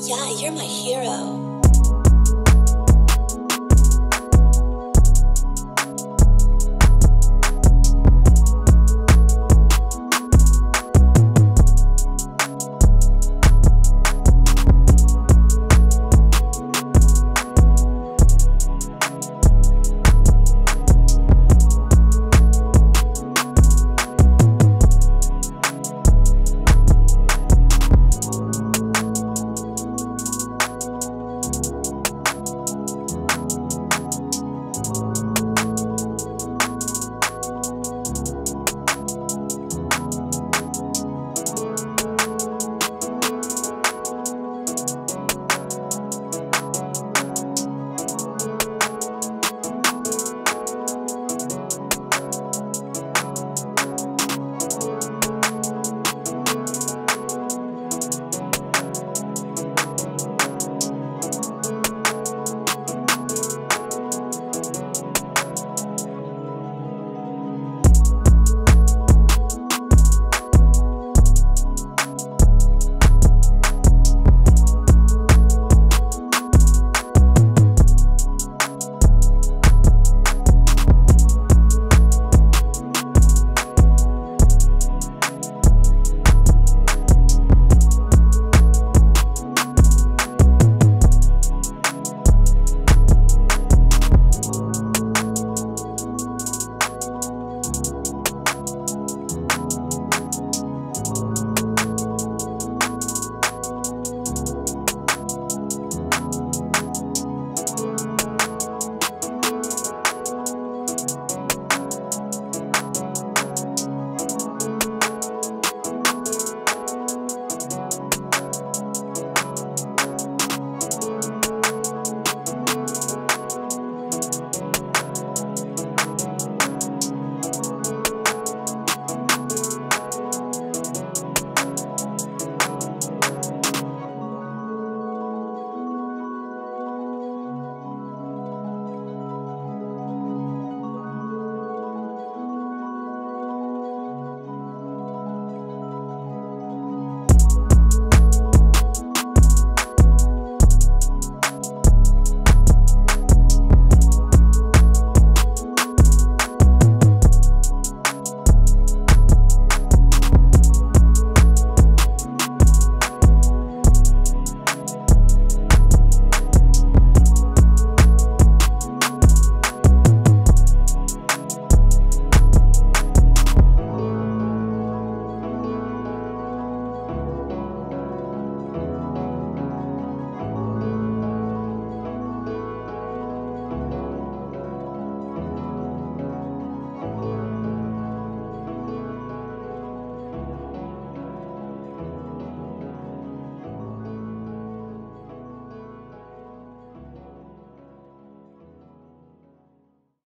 Yeah, you're my hero.